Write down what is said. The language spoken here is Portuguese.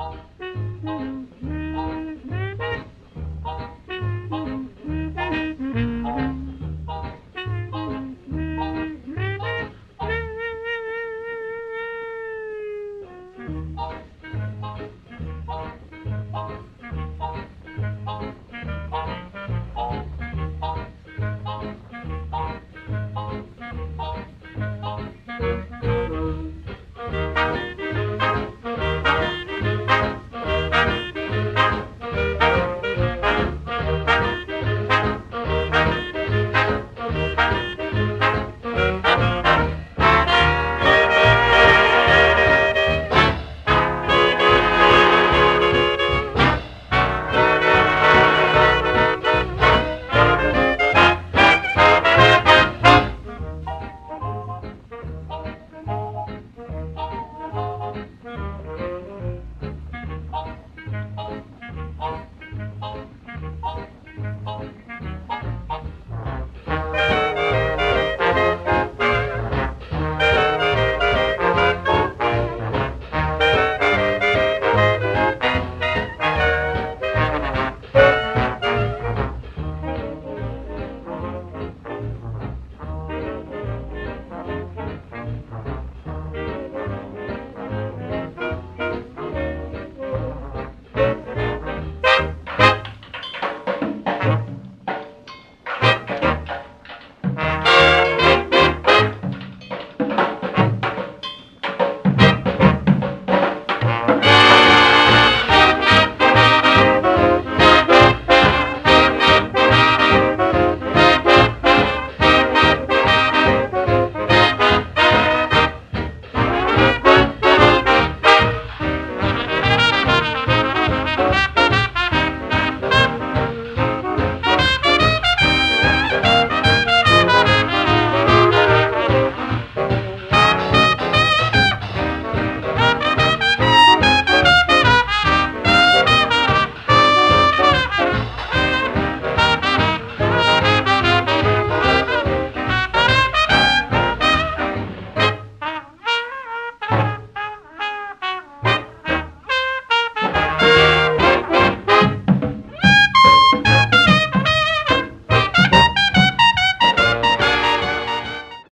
Thank hum, you. Hum, hum.